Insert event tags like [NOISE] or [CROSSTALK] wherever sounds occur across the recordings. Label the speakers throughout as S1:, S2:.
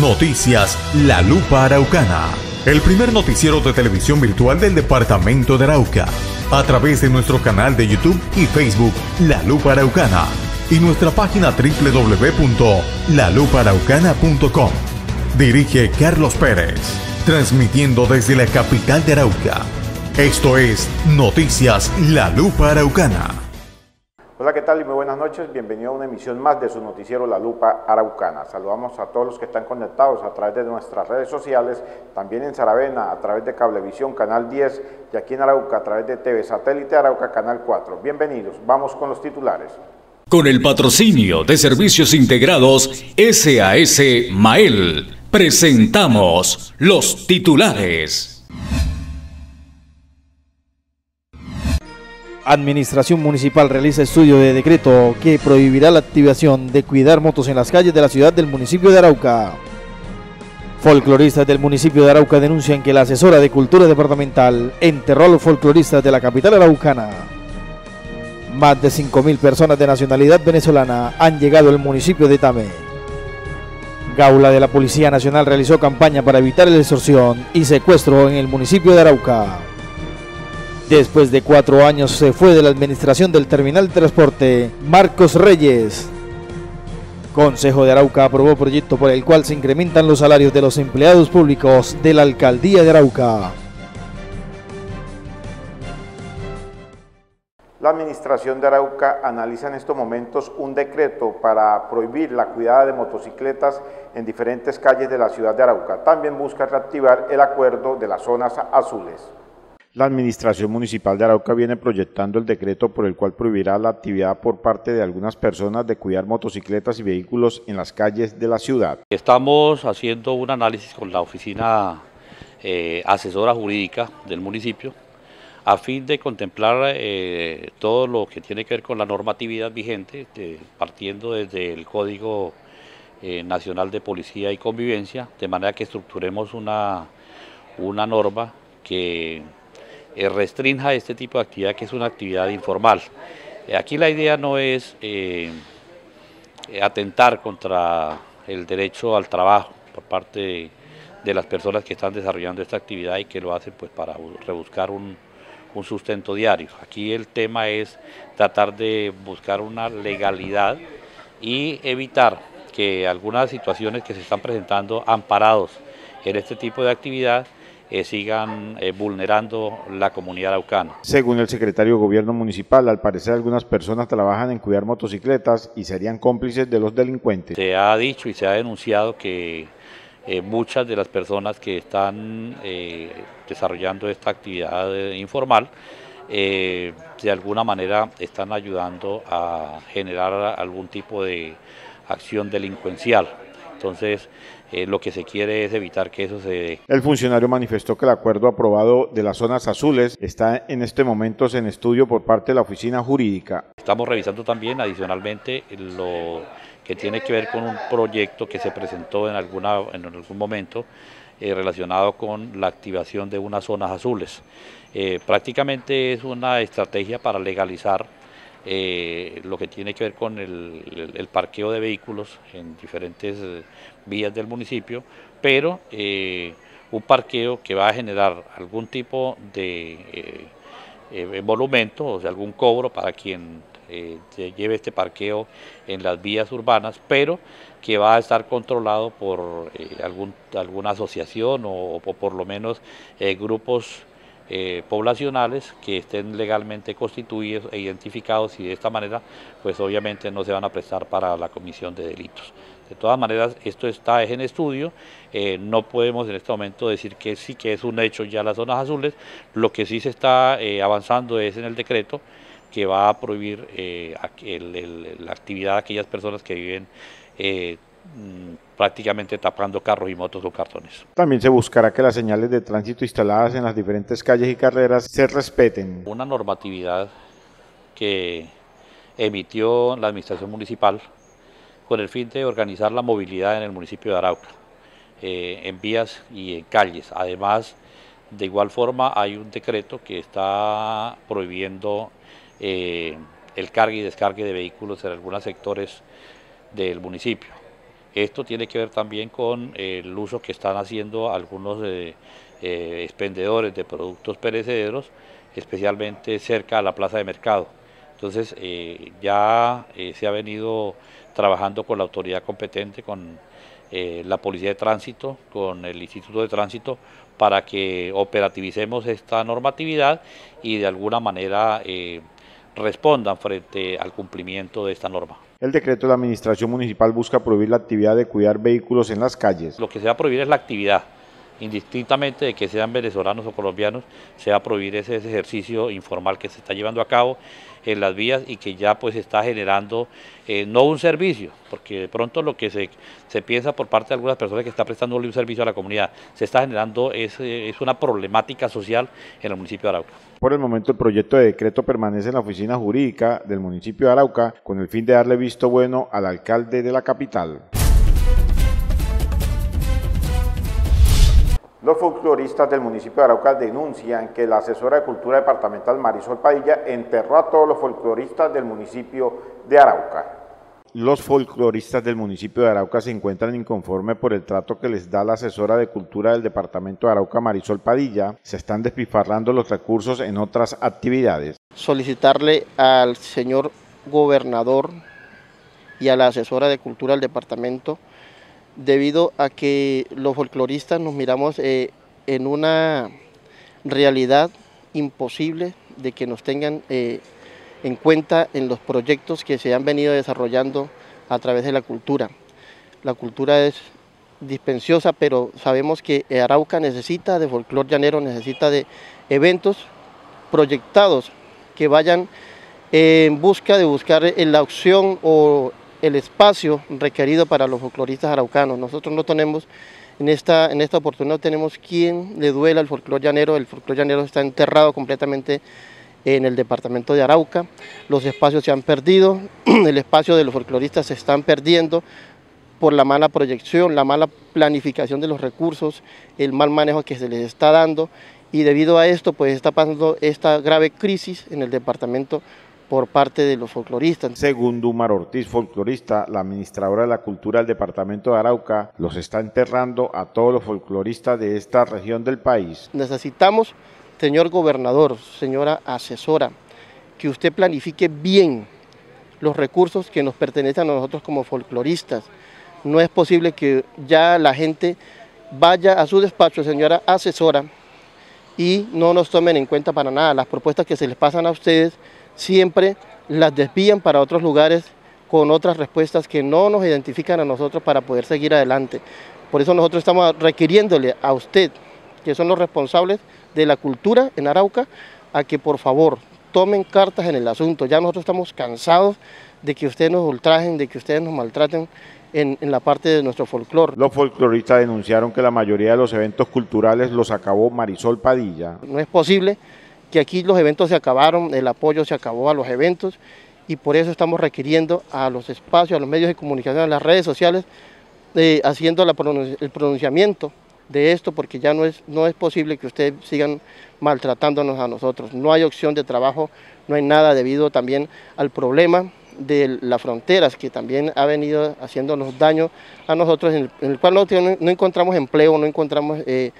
S1: Noticias La Lupa Araucana, el primer noticiero de televisión virtual del departamento de Arauca, a través de nuestro canal de YouTube y Facebook La Lupa Araucana y nuestra página www.laluparaucana.com. Dirige Carlos Pérez, transmitiendo desde la capital de Arauca. Esto es Noticias La Lupa Araucana.
S2: Hola, ¿qué tal? Y muy buenas noches. Bienvenido a una emisión más de su noticiero La Lupa Araucana. Saludamos a todos los que están conectados a través de nuestras redes sociales, también en Saravena a través de Cablevisión Canal 10 y aquí en Arauca a través de TV Satélite Arauca Canal 4. Bienvenidos. Vamos con los titulares.
S3: Con el patrocinio de Servicios Integrados SAS Mael, presentamos los titulares.
S4: Administración Municipal realiza estudio de decreto que prohibirá la activación de cuidar motos en las calles de la ciudad del municipio de Arauca. Folcloristas del municipio de Arauca denuncian que la asesora de cultura departamental enterró a los folcloristas de la capital araucana. Más de 5.000 personas de nacionalidad venezolana han llegado al municipio de Tame. Gaula de la Policía Nacional realizó campaña para evitar la extorsión y secuestro en el municipio de Arauca. Después de cuatro años se fue de la administración del terminal de transporte Marcos Reyes. Consejo de Arauca aprobó proyecto por el cual se incrementan los salarios de los empleados públicos de la alcaldía de Arauca.
S2: La administración de Arauca analiza en estos momentos un decreto para prohibir la cuidada de motocicletas en diferentes calles de la ciudad de Arauca. También busca reactivar el acuerdo de las zonas azules. La Administración Municipal de Arauca viene proyectando el decreto por el cual prohibirá la actividad por parte de algunas personas de cuidar motocicletas y vehículos en las calles de la ciudad.
S5: Estamos haciendo un análisis con la oficina eh, asesora jurídica del municipio a fin de contemplar eh, todo lo que tiene que ver con la normatividad vigente, partiendo desde el Código eh, Nacional de Policía y Convivencia, de manera que estructuremos una, una norma que restrinja este tipo de actividad que es una actividad informal. Eh, aquí la idea no es eh, atentar contra el derecho al trabajo por parte de, las personas que están desarrollando esta actividad y que lo hacen pues para rebuscar un sustento diario. Aquí el tema es tratar de buscar una legalidad y evitar que algunas situaciones que se están presentando amparados en este tipo de actividad eh, sigan eh, vulnerando la comunidad araucana.
S2: Según el secretario de Gobierno Municipal, al parecer algunas personas trabajan en cuidar motocicletas y serían cómplices de los delincuentes.
S5: Se ha dicho y se ha denunciado que eh, muchas de las personas que están desarrollando esta actividad informal de alguna manera están ayudando a generar algún tipo de acción delincuencial. Entonces, eh, lo que se quiere es evitar que eso se dé.
S2: El funcionario manifestó que el acuerdo aprobado de las zonas azules está en este momento en estudio por parte de la oficina jurídica.
S5: Estamos revisando también adicionalmente lo que tiene que ver con un proyecto que se presentó en, alguna, en algún momento eh, relacionado con la activación de unas zonas azules. Eh, prácticamente es una estrategia para legalizar eh, lo que tiene que ver con el, parqueo de vehículos en diferentes eh, vías del municipio, pero eh, un parqueo que va a generar algún tipo de monumento, o sea, algún cobro para quien lleve este parqueo en las vías urbanas, pero que va a estar controlado por algún, alguna asociación o por lo menos grupos eh, poblacionales que estén legalmente constituidos e identificados y de esta manera pues obviamente no se van a prestar para la comisión de delitos. De todas maneras, esto está en estudio, eh, no podemos en este momento decir que sí que es un hecho ya las zonas azules, lo que sí se está eh, avanzando es en el decreto que va a prohibir la actividad de aquellas personas que viven Mm, prácticamente tapando carros y motos o cartones.
S2: También se buscará que las señales de tránsito instaladas en las diferentes calles y carreras se respeten.
S5: Una normatividad que emitió la Administración Municipal con el fin de organizar la movilidad en el municipio de Arauca, eh, en vías y en calles. Además, de igual forma, hay un decreto que está prohibiendo eh, el cargue y descargue de vehículos en algunos sectores del municipio. Esto tiene que ver también con el uso que están haciendo algunos eh, expendedores de productos perecederos, especialmente cerca a la plaza de mercado. Entonces ya se ha venido trabajando con la autoridad competente, con la Policía de Tránsito, con el Instituto de Tránsito, para que operativicemos esta normatividad y de alguna manera eh, respondan frente al cumplimiento de esta norma.
S2: El decreto de la Administración Municipal busca prohibir la actividad de cuidar vehículos en las calles.
S5: Lo que se va a prohibir es la actividad, indistintamente de que sean venezolanos o colombianos, se va a prohibir ese, ejercicio informal que se está llevando a cabo en las vías y que ya pues está generando eh, no un servicio, porque de pronto lo que se, se, piensa por parte de algunas personas que está prestando un servicio a la comunidad, se está generando es, es una problemática social en el municipio de Arauca.
S2: Por el momento el proyecto de decreto permanece en la oficina jurídica del municipio de Arauca con el fin de darle visto bueno al alcalde de la capital. Los folcloristas del municipio de Arauca denuncian que la asesora de Cultura Departamental Marisol Padilla enterró a todos los folcloristas del municipio de Arauca. Los folcloristas del municipio de Arauca se encuentran inconformes por el trato que les da la asesora de Cultura del Departamento de Arauca Marisol Padilla. Se están despifarrando los recursos en otras actividades.
S6: Solicitarle al señor gobernador y a la asesora de Cultura del Departamento debido a que los folcloristas nos miramos eh, en una realidad imposible de que nos tengan eh, en cuenta en los proyectos que se han venido desarrollando a través de la cultura. La cultura es dispensiosa, pero sabemos que Arauca necesita de folclor llanero, necesita de eventos proyectados que vayan en busca de buscar la opción o el espacio requerido para los folcloristas araucanos. Nosotros no tenemos, en esta, en esta oportunidad tenemos quien le duela al folclor llanero, el folclor llanero está enterrado completamente en el departamento de Arauca, los espacios se han perdido, [CLEARS THROAT] el espacio de los folcloristas se están perdiendo por la mala proyección, la mala planificación de los recursos, el mal manejo que se les está dando. Y debido a esto pues está pasando esta grave crisis en el departamento por parte de los folcloristas.
S2: Según Dumar Ortiz, folclorista, la administradora de la cultura del departamento de Arauca, los está enterrando a todos los folcloristas de esta región del país.
S6: Necesitamos, señor gobernador, señora asesora, que usted planifique bien los recursos que nos pertenecen a nosotros como folcloristas. No es posible que ya la gente vaya a su despacho, señora asesora, y no nos tomen en cuenta para nada las propuestas que se les pasan a ustedes siempre las desvían para otros lugares con otras respuestas que no nos identifican a nosotros para poder seguir adelante. Por eso nosotros estamos requiriéndole a usted, que son los responsables de la cultura en Arauca, a que por favor tomen cartas en el asunto. Ya nosotros estamos cansados de que ustedes nos ultrajen, de que ustedes nos maltraten en, en la parte de nuestro folclore.
S2: Los folcloristas denunciaron que la mayoría de los eventos culturales los acabó Marisol Padilla.
S6: No es posible que aquí los eventos se acabaron, el apoyo se acabó a los eventos y por eso estamos requiriendo a los espacios, a los medios de comunicación, a las redes sociales, eh, haciendo el pronunciamiento de esto porque ya no es, no es posible que ustedes sigan maltratándonos a nosotros. No hay opción de trabajo, no hay nada debido también al problema de las fronteras que también ha venido haciéndonos daño a nosotros, en el, cual no, no, encontramos empleo, no encontramos eh,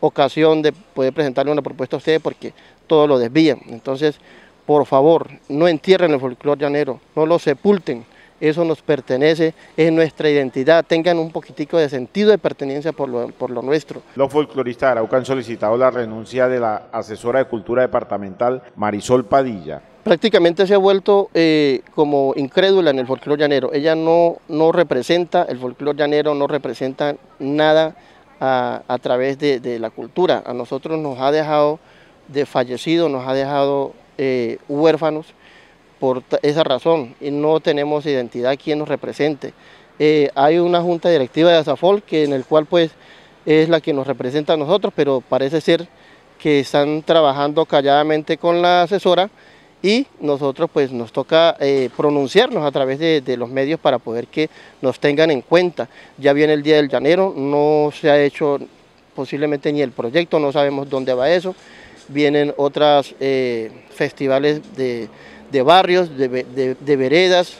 S6: ocasión de poder presentarle una propuesta a ustedes porque todo lo desvían. Entonces, por favor, no entierren el folclore llanero, no lo sepulten. Eso nos pertenece, es nuestra identidad, tengan un poquitico de sentido de pertenencia por lo, por lo nuestro.
S2: Los folcloristas de Arauca han solicitado la renuncia de la asesora de cultura departamental Marisol Padilla.
S6: Prácticamente se ha vuelto eh, como incrédula en el folclore llanero. Ella no, no representa, el folclore llanero no representa nada a, través de, la cultura. A nosotros nos ha dejado de fallecidos, nos ha dejado eh, huérfanos por esa razón y no tenemos identidad quien nos represente. Eh, hay una junta directiva de Azafol que en el cual pues es la que nos representa a nosotros, pero parece ser que están trabajando calladamente con la asesora y nosotros pues nos toca eh, pronunciarnos a través de, los medios para poder que nos tengan en cuenta. Ya viene el Día del Llanero, no se ha hecho posiblemente ni el proyecto, no sabemos dónde va eso. Vienen otros eh, festivales de, barrios, de, veredas,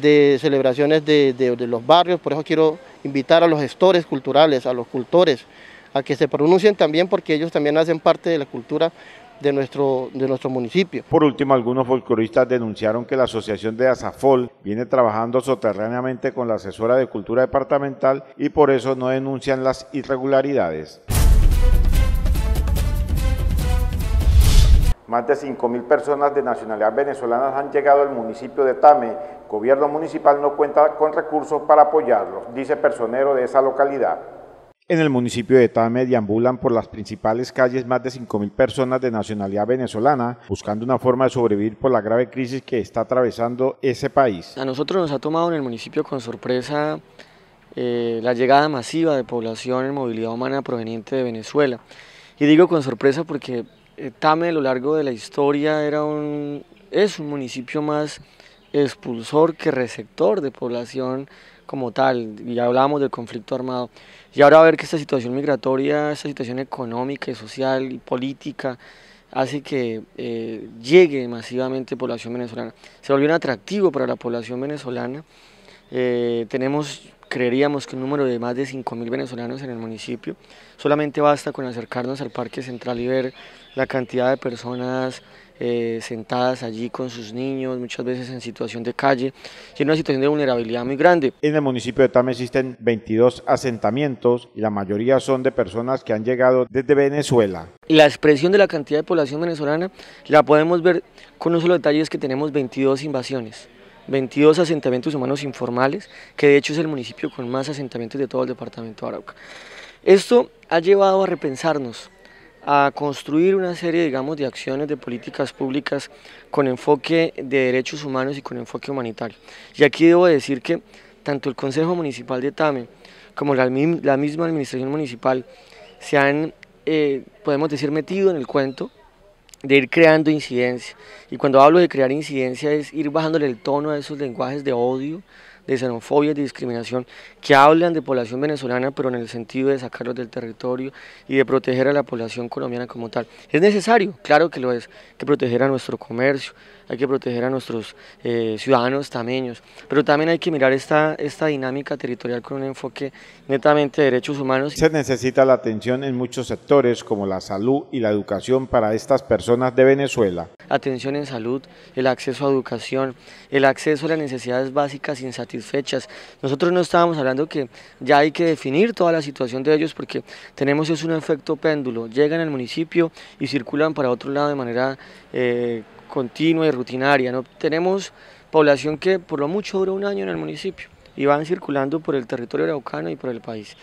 S6: de celebraciones de, los barrios, por eso quiero invitar a los gestores culturales, a los cultores, a que se pronuncien también porque ellos también hacen parte de la cultura de nuestro, de nuestro municipio.
S2: Por último, algunos folcloristas denunciaron que la Asociación de Azafol viene trabajando soterráneamente con la asesora de cultura departamental y por eso no denuncian las irregularidades. Más de 5.000 personas de nacionalidad venezolana han llegado al municipio de Tame. Gobierno municipal no cuenta con recursos para apoyarlos, dice personero de esa localidad. En el municipio de Tame deambulan por las principales calles más de 5.000 personas de nacionalidad venezolana buscando una forma de sobrevivir por la grave crisis que está atravesando ese país.
S7: A nosotros nos ha tomado en el municipio con sorpresa eh, la llegada masiva de población en movilidad humana proveniente de Venezuela. Y digo con sorpresa porque Tame a lo largo de la historia era un, es un municipio más expulsor que receptor de población como tal, ya hablábamos del conflicto armado, y ahora ver que esta situación migratoria, esta situación económica social y política hace que eh, llegue masivamente población venezolana. Se volvió un atractivo para la población venezolana. Eh, tenemos, creeríamos que un número de más de 5.000 venezolanos en el municipio. Solamente basta con acercarnos al Parque Central y ver la cantidad de personas eh, sentadas allí con sus niños, muchas veces en situación de calle, y en una situación de vulnerabilidad muy grande.
S2: En el municipio de Tame existen 22 asentamientos y la mayoría son de personas que han llegado desde Venezuela.
S7: La expresión de la cantidad de población venezolana la podemos ver con un solo detalle, es que tenemos 22 invasiones. 22 asentamientos humanos informales, que de hecho es el municipio con más asentamientos de todo el departamento de Arauca. Esto ha llevado a repensarnos a construir una serie, digamos, de acciones, de políticas públicas con enfoque de derechos humanos y con enfoque humanitario. Y aquí debo decir que tanto el Consejo Municipal de Tame como la, misma Administración Municipal se han, eh, podemos decir, metido en el cuento de ir creando incidencia. Y cuando hablo de crear incidencia es ir bajándole el tono a esos lenguajes de odio, de xenofobia y de discriminación que hablan de población venezolana, pero en el sentido de sacarlos del territorio y de proteger a la población colombiana como tal. Es necesario, claro que lo es, que proteger a nuestro comercio, hay que proteger a nuestros eh, ciudadanos tameños, pero también hay que mirar esta, esta dinámica territorial con un enfoque netamente de derechos humanos.
S2: Se necesita la atención en muchos sectores como la salud y la educación para estas personas de Venezuela.
S7: Atención en salud, el acceso a educación, el acceso a las necesidades básicas insatisfechas. Nosotros no estábamos hablando que ya hay que definir toda la situación de ellos porque tenemos es un efecto péndulo, llegan al municipio y circulan para otro lado de manera eh, continua y rutinaria. ¿no? Tenemos población que por lo mucho dura un año en el municipio y van circulando por el territorio araucano y por el país.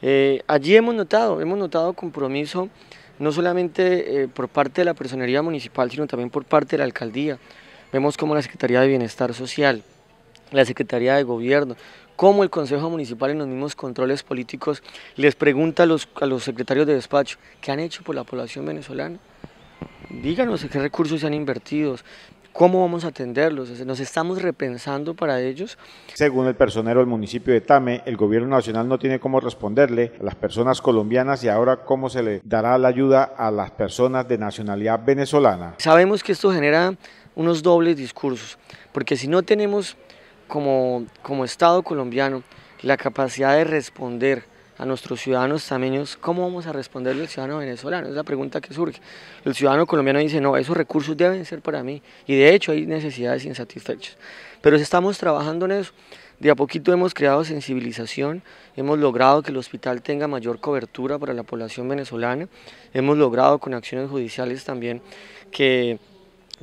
S7: Eh, allí hemos notado, hemos notado compromiso no solamente eh, por parte de la personería municipal, sino también por parte de la alcaldía. Vemos como la Secretaría de Bienestar Social, la Secretaría de Gobierno, como el Consejo Municipal en los mismos controles políticos les pregunta a los, a los secretarios de despacho, ¿qué han hecho por la población venezolana? Díganos qué recursos se han invertido, cómo vamos a atenderlos, nos estamos repensando para ellos.
S2: Según el personero del municipio de Tame, el gobierno nacional no tiene cómo responderle a las personas colombianas y ahora cómo se le dará la ayuda a las personas de nacionalidad venezolana.
S7: Sabemos que esto genera unos dobles discursos, porque si no tenemos como, como Estado colombiano la capacidad de responder a nuestros ciudadanos tameños, ¿cómo vamos a responderle al ciudadano venezolano? Es la pregunta que surge. El ciudadano colombiano dice, no, esos recursos deben ser para mí. Y de hecho hay necesidades insatisfechas. Pero estamos trabajando en eso, de a poquito hemos creado sensibilización, hemos logrado que el hospital tenga mayor cobertura para la población venezolana, hemos logrado con acciones judiciales también que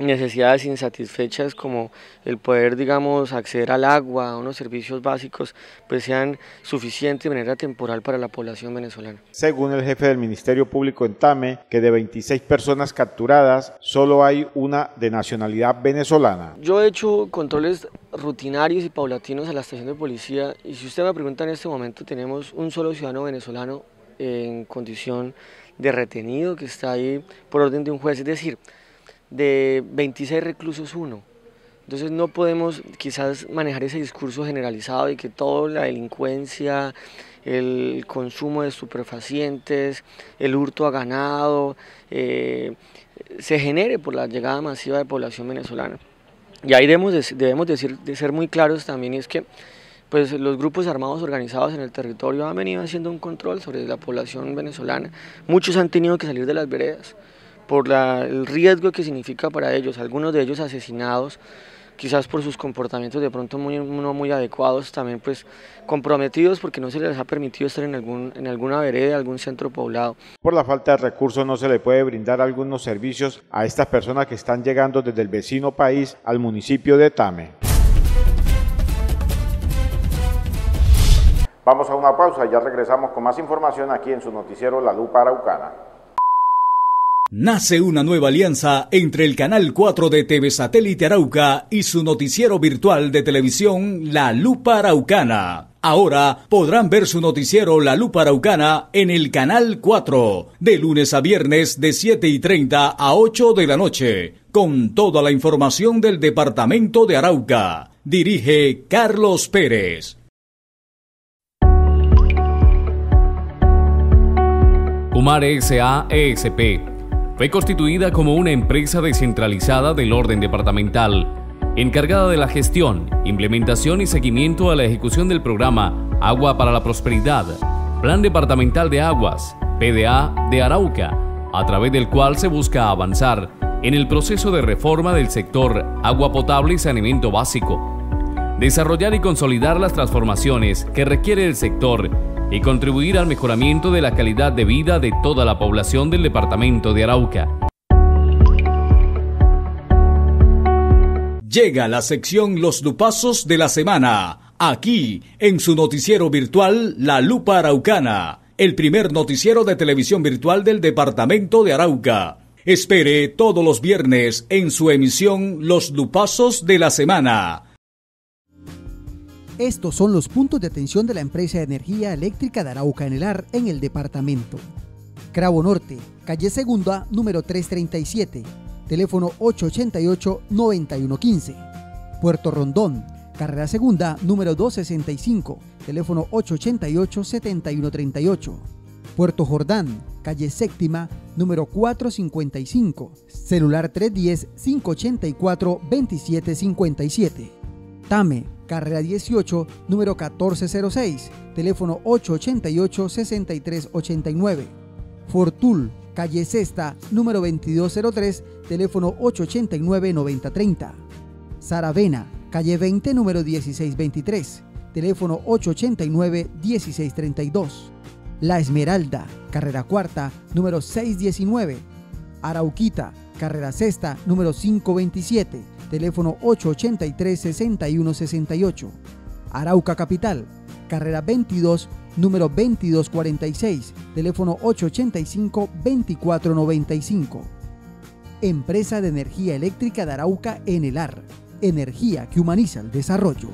S7: necesidades insatisfechas como el poder, digamos, acceder al agua, a unos servicios básicos, pues sean suficientes de manera temporal para la población venezolana.
S2: Según el jefe del Ministerio Público en Tame, que de 26 personas capturadas, solo hay una de nacionalidad venezolana.
S7: Yo he hecho controles rutinarios y paulatinos a la estación de policía y si usted me pregunta en este momento, tenemos un solo ciudadano venezolano en condición de retenido que está ahí por orden de un juez, es decir, de 26 reclusos uno. Entonces no podemos quizás manejar ese discurso generalizado de que toda la delincuencia, el consumo de estupefacientes, el hurto a ganado, eh, se genere por la llegada masiva de población venezolana. Y ahí debemos, de, debemos decir, de ser muy claros también, es que pues los grupos armados organizados en el territorio han venido haciendo un control sobre la población venezolana. Muchos han tenido que salir de las veredas por el riesgo que significa para ellos, algunos de ellos asesinados, quizás por sus comportamientos de pronto no muy adecuados, también pues comprometidos porque no se les ha permitido estar en, algún, en alguna vereda, algún centro poblado.
S2: Por la falta de recursos no se le puede brindar algunos servicios a estas personas que están llegando desde el vecino país al municipio de Tame. Vamos a una pausa ya regresamos con más información aquí en su noticiero La Lupa Araucana.
S3: Nace una nueva alianza entre el Canal 4 de TV Satélite Arauca y su noticiero virtual de televisión La Lupa Araucana. Ahora podrán ver su noticiero La Lupa Araucana en el Canal 4, de lunes a viernes de 7 y 30 a 8 de la noche, con toda la información del departamento de Arauca. Dirige Carlos Pérez.
S8: Umar S.A.E.S.P. fue constituida como una empresa descentralizada del orden departamental, encargada de la gestión, implementación y seguimiento a la ejecución del programa Agua para la Prosperidad, Plan Departamental de Aguas, PDA de Arauca, a través del cual se busca avanzar en el proceso de reforma del sector agua potable y saneamiento básico, desarrollar y consolidar las transformaciones que requiere el sector y contribuir al mejoramiento de la calidad de vida de toda la población del departamento de Arauca.
S3: Llega la sección Los Lupazos de la Semana, aquí en su noticiero virtual La Lupa Araucana, el primer noticiero de televisión virtual del departamento de Arauca. Espere todos los viernes en su emisión Los Lupazos de la Semana
S9: estos son los puntos de atención de la empresa de energía eléctrica de Arauca en el AR en el departamento. Cravo Norte, calle Segunda, número 337, teléfono 888-9115. Puerto Rondón, carrera Segunda, número 265, teléfono 888-7138. Puerto Jordán, calle Séptima, número 455, celular 310-584-2757. Tame, carrera 18, número 1406, teléfono 888-6389. Fortul, calle Sexta, número 2203, teléfono 889-9030. Saravena, calle 20, número 1623, teléfono 889-1632. La Esmeralda, carrera cuarta, número 619. Arauquita, carrera sexta, número 527 teléfono 883-6168. Arauca Capital, carrera 22, número 2246, teléfono 885-2495. Empresa de Energía Eléctrica de Arauca en el AR, energía que humaniza el desarrollo.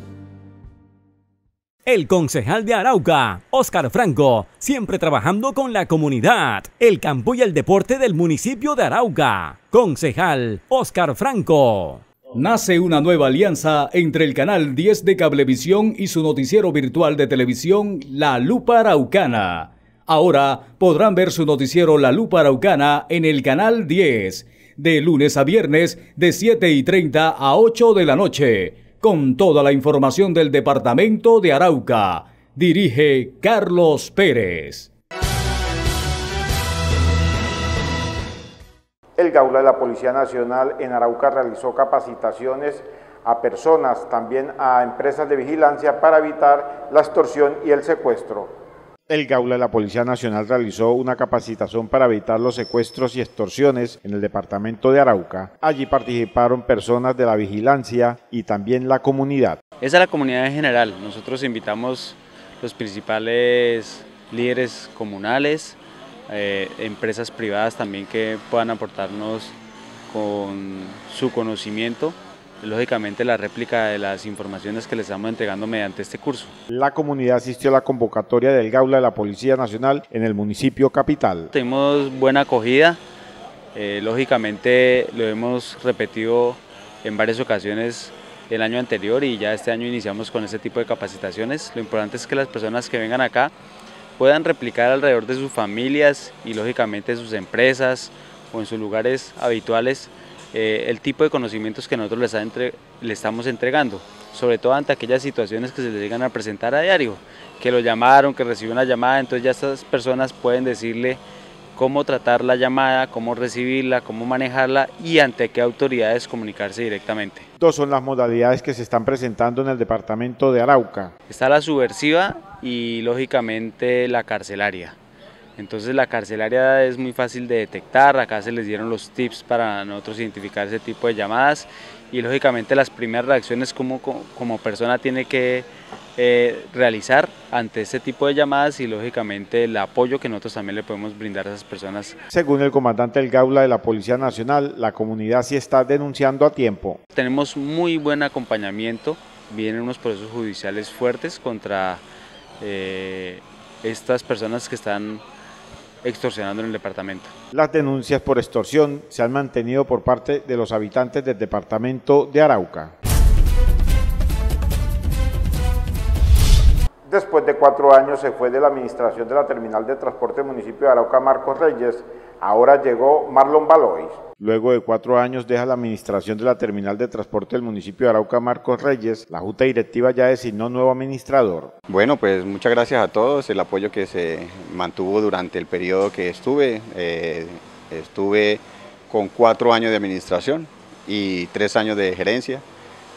S10: El concejal de Arauca, Óscar Franco, siempre trabajando con la comunidad, el campo y el deporte del municipio de Arauca. Concejal Óscar Franco.
S3: Nace una nueva alianza entre el canal 10 de Cablevisión y su noticiero virtual de televisión La Lupa Araucana. Ahora podrán ver su noticiero La Lupa Araucana en el canal 10, de lunes a viernes de 7 y 30 a 8 de la noche, con toda la información del departamento de Arauca. Dirige Carlos Pérez.
S2: El Gaula de la Policía Nacional en Arauca realizó capacitaciones a personas, también a empresas de vigilancia para evitar la extorsión y el secuestro. El Gaula de la Policía Nacional realizó una capacitación para evitar los secuestros y extorsiones en el departamento de Arauca. Allí participaron personas de la vigilancia y también la comunidad.
S11: Esa es la comunidad en general. Nosotros invitamos los principales líderes comunales, eh, empresas privadas también que puedan aportarnos con su conocimiento, lógicamente la réplica de las informaciones que les estamos entregando mediante este curso.
S2: La comunidad asistió a la convocatoria del Gaula de la Policía Nacional en el municipio capital.
S11: Tenemos buena acogida, eh, lógicamente lo hemos repetido en varias ocasiones el año anterior y ya este año iniciamos con este tipo de capacitaciones. Lo importante es que las personas que vengan acá puedan replicar alrededor de sus familias y lógicamente sus empresas o en sus lugares habituales eh, el tipo de conocimientos que nosotros les le estamos entregando, sobre todo ante aquellas situaciones que se les llegan a presentar a diario, que lo llamaron, que recibió una llamada, entonces ya estas personas pueden decirle cómo tratar la llamada, cómo recibirla, cómo manejarla y ante qué autoridades comunicarse directamente.
S2: Dos son las modalidades que se están presentando en el departamento de Arauca.
S11: Está la subversiva y lógicamente la carcelaria. Entonces la carcelaria es muy fácil de detectar, acá se les dieron los tips para nosotros identificar ese tipo de llamadas y lógicamente las primeras reacciones como, como persona tiene que eh, realizar ante este tipo de llamadas y lógicamente el apoyo que nosotros también le podemos brindar a esas personas.
S2: Según el comandante del Gaula de la Policía Nacional, la comunidad sí está denunciando a tiempo.
S11: Tenemos muy buen acompañamiento, vienen unos procesos judiciales fuertes contra eh, estas personas que están extorsionando en el departamento.
S2: Las denuncias por extorsión se han mantenido por parte de los habitantes del departamento de Arauca. Después de cuatro años se fue de la administración de la terminal de transporte del municipio de Arauca Marcos Reyes, ahora llegó Marlon Balois. Luego de cuatro años deja la administración de la terminal de transporte del municipio de Arauca Marcos Reyes, la Junta Directiva ya designó nuevo administrador.
S12: Bueno, pues muchas gracias a todos, el apoyo que se mantuvo durante el periodo que estuve. Eh, estuve con cuatro años de administración y tres años de gerencia.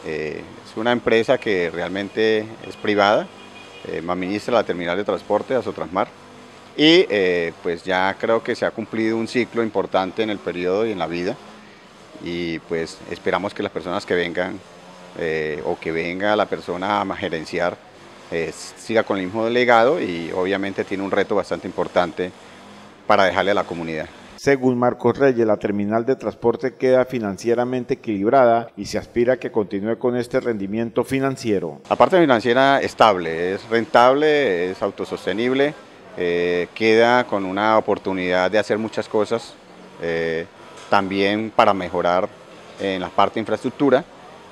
S12: Eh, es una empresa que realmente es privada, administra la terminal de transporte a Sotransmar y eh, pues ya creo que se ha cumplido un ciclo importante en el periodo y en la vida y pues esperamos que las personas que vengan eh, o que venga la persona a gerenciar eh, siga con el mismo legado y obviamente tiene un reto bastante importante para dejarle a la comunidad.
S2: Según Marcos Reyes, la terminal de transporte queda financieramente equilibrada y se aspira a que continúe con este rendimiento financiero.
S12: La parte financiera estable, es rentable, es autosostenible, eh, queda con una oportunidad de hacer muchas cosas, eh, también para mejorar en la parte de infraestructura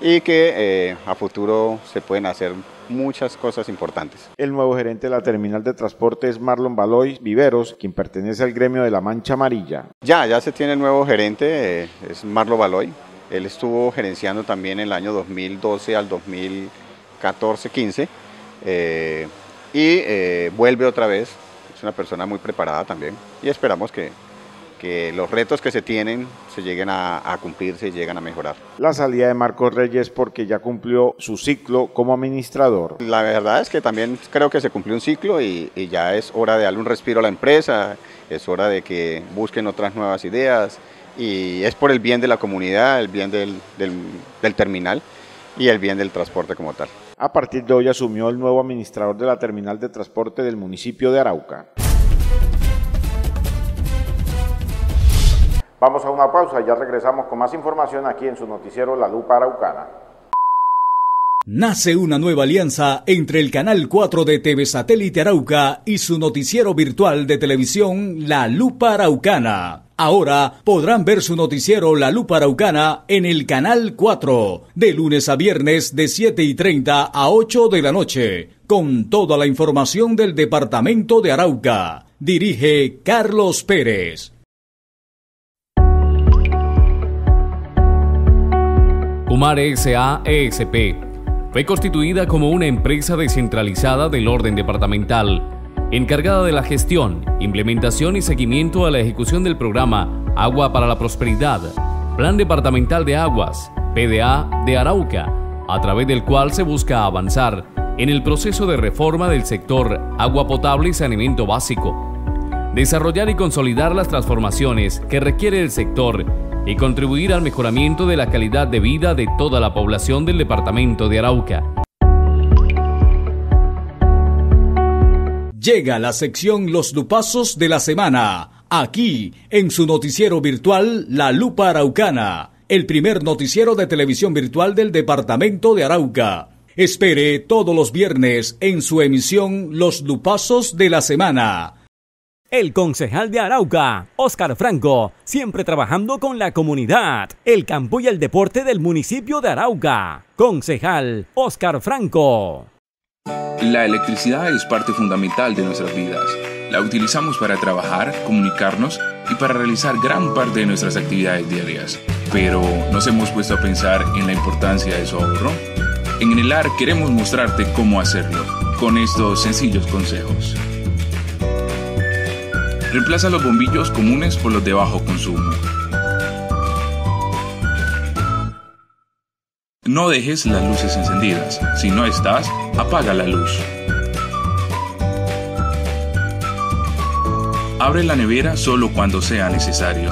S12: y que eh, a futuro se pueden hacer muchas cosas importantes.
S2: El nuevo gerente de la terminal de transporte es Marlon Baloy Viveros, quien pertenece al gremio de la Mancha Amarilla.
S12: Ya, ya se tiene el nuevo gerente, es Marlon Baloy. Él estuvo gerenciando también en el año 2012 al 2014-15 y vuelve otra vez es una persona muy preparada también y esperamos que, que los retos que se tienen se lleguen a, a, cumplirse y lleguen a mejorar.
S2: La salida de Marcos Reyes porque ya cumplió su ciclo como administrador.
S12: La verdad es que también creo que se cumplió un ciclo y, y ya es hora de darle un respiro a la empresa, es hora de que busquen otras nuevas ideas y es por el bien de la comunidad, el bien del, del, del terminal y el bien del transporte como tal.
S2: A partir de hoy asumió el nuevo administrador de la terminal de transporte del municipio de Arauca. Vamos a una pausa ya regresamos con más información aquí en su noticiero La Lupa Araucana.
S3: Nace una nueva alianza entre el Canal 4 de TV Satélite Arauca y su noticiero virtual de televisión La Lupa Araucana. Ahora podrán ver su noticiero La Lupa Araucana en el Canal 4, de lunes a viernes de 7 y 30 a 8 de la noche, con toda la información del departamento de Arauca. Dirige Carlos Pérez.
S8: Humar S.A.E.S.P fue constituida como una empresa descentralizada del orden departamental, encargada de la gestión, implementación y seguimiento a la ejecución del programa Agua para la Prosperidad, Plan Departamental de Aguas, PDA de Arauca, a través del cual se busca avanzar en el proceso de reforma del sector agua potable y saneamiento básico, desarrollar y consolidar las transformaciones que requiere el sector y contribuir al mejoramiento de la calidad de vida de toda la población del departamento de Arauca.
S3: Llega la sección Los Lupazos de la Semana, aquí en su noticiero virtual La Lupa Araucana, el primer noticiero de televisión virtual del departamento de Arauca. Espere todos los viernes en su emisión Los Lupazos de la Semana
S10: el concejal de Arauca, Óscar Franco, siempre trabajando con la comunidad, el campo y el deporte del municipio de Arauca. Concejal Óscar Franco.
S13: La electricidad es parte fundamental de nuestras vidas. La utilizamos para trabajar, comunicarnos y para realizar gran parte de nuestras actividades diarias. pero nos hemos puesto a pensar en la importancia de su ahorro. En Enelar queremos mostrarte cómo hacerlo con estos sencillos consejos. Reemplaza los bombillos comunes por los de bajo consumo. No dejes las luces encendidas. Si no estás, apaga la luz. Abre la nevera solo cuando sea necesario.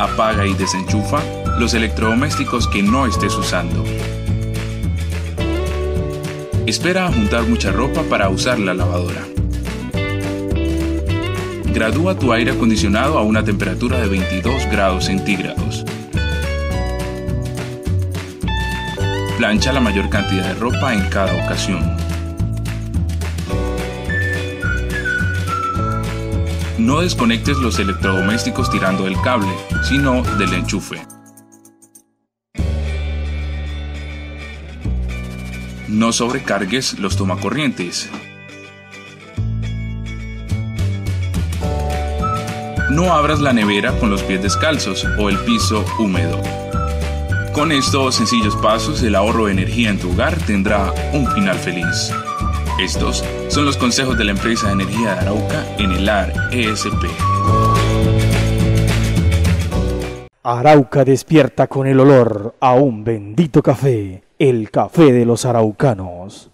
S13: Apaga y desenchufa los electrodomésticos que no estés usando. Espera a juntar mucha ropa para usar la lavadora. Gradúa tu aire acondicionado a una temperatura de 22 grados centígrados. Plancha la mayor cantidad de ropa en cada ocasión. No desconectes los electrodomésticos tirando del cable, sino del enchufe. No sobrecargues los tomacorrientes. No abras la nevera con los pies descalzos o el piso húmedo. Con estos sencillos pasos, el ahorro de energía en tu hogar tendrá un final feliz. Estos son los consejos de la empresa de energía de Arauca en el AR ESP.
S4: Arauca despierta con el olor a un bendito café, el café de los araucanos.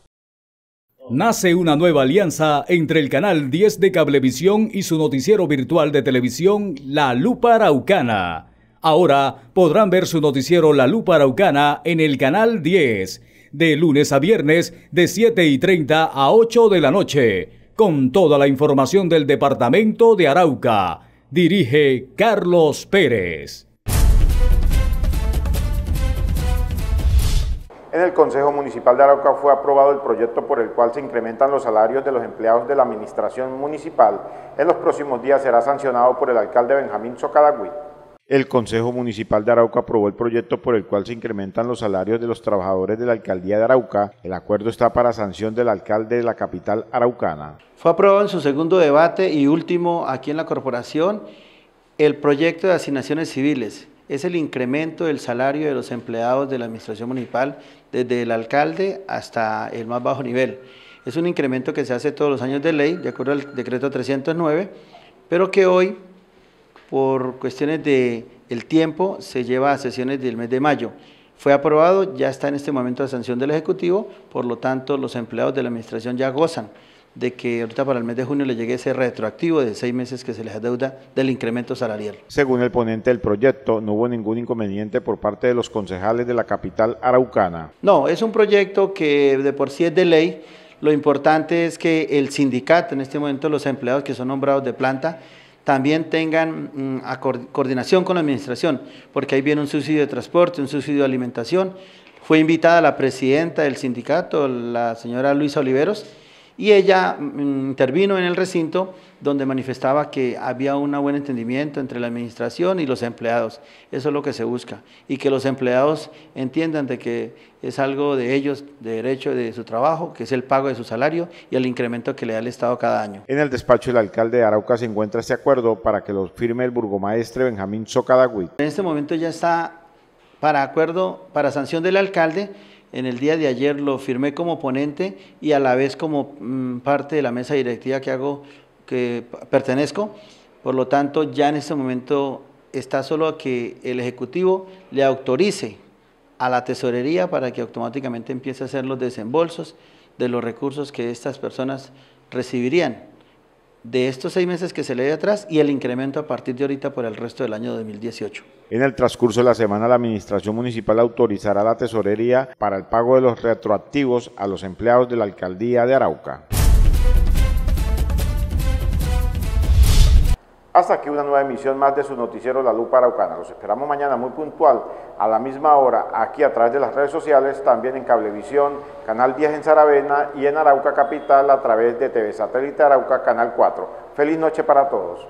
S3: Nace una nueva alianza entre el canal 10 de Cablevisión y su noticiero virtual de televisión La Lupa Araucana. Ahora podrán ver su noticiero La Lupa Araucana en el canal 10 de lunes a viernes de 7 y 30 a 8 de la noche, con toda la información del departamento de Arauca. Dirige Carlos Pérez.
S2: En el Consejo Municipal de Arauca fue aprobado el proyecto por el cual se incrementan los salarios de los empleados de la Administración Municipal. En los próximos días será sancionado por el alcalde Benjamín Socadagüí. El Consejo Municipal de Arauca aprobó el proyecto por el cual se incrementan los salarios de los trabajadores de la Alcaldía de Arauca. El acuerdo está para sanción del alcalde de la capital araucana.
S14: Fue aprobado en su segundo debate y último aquí en la corporación el proyecto de asignaciones civiles. Es el incremento del salario de los empleados de la administración municipal desde el alcalde hasta el más bajo nivel. Es un incremento que se hace todos los años de ley, de acuerdo al decreto 309, pero que hoy por cuestiones de el tiempo, se lleva a sesiones del mes de mayo. Fue aprobado, ya está en este momento de sanción del Ejecutivo, por lo tanto los empleados de la Administración ya gozan de que ahorita para el mes de junio le llegue ese retroactivo de seis meses que se les adeuda del incremento salarial.
S2: Según el ponente del proyecto, no hubo ningún inconveniente por parte de los concejales de la capital araucana.
S14: No, es un proyecto que de por sí es de ley. Lo importante es que el sindicato, en este momento los empleados que son nombrados de planta, también tengan mm, coordinación con la administración, porque ahí viene un subsidio de transporte, un subsidio de alimentación. Fue invitada la presidenta del sindicato, la señora Luisa Oliveros, y ella mm, intervino en el recinto donde manifestaba que había un buen entendimiento entre la administración y los empleados. Eso es lo que se busca. Y que los empleados entiendan de que es algo de ellos, de derecho de su trabajo, que es el pago de su salario y el incremento que le da el Estado cada año.
S2: En el despacho del alcalde de Arauca se encuentra este acuerdo para que lo firme el burgomaestre Benjamín Socadagüí.
S14: En este momento ya está para acuerdo, para sanción del alcalde, en el día de ayer lo firmé como ponente y a la vez como mm, parte de la mesa directiva que hago, que pertenezco. Por lo tanto, ya en este momento está solo a que el Ejecutivo le autorice a la tesorería para que automáticamente empiece a hacer los desembolsos de los recursos que estas personas recibirían de estos seis meses que se le dio atrás y el incremento a partir de ahorita por el resto del año 2018.
S2: En el transcurso de la semana, la Administración Municipal autorizará la tesorería para el pago de los retroactivos a los empleados de la Alcaldía de Arauca. Hasta aquí una nueva emisión más de su noticiero La Lupa Araucana. Los esperamos mañana muy puntual, a la misma hora, aquí a través de las redes sociales, también en Cablevisión, Canal 10 en Saravena y en Arauca Capital a través de TV Satélite Arauca, Canal 4. Feliz noche para todos.